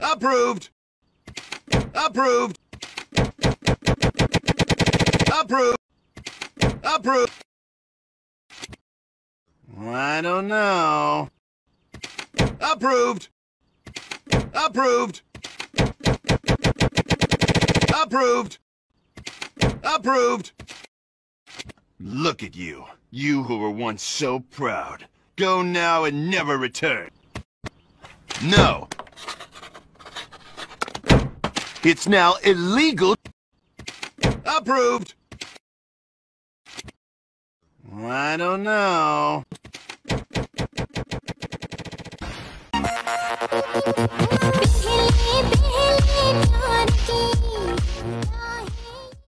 Approved. Approved. Approved. Approved. I don't know. Approved. Approved. Approved. Approved. Look at you. You who were once so proud. Go now and never return. No. It's now illegal. Approved. I don't know.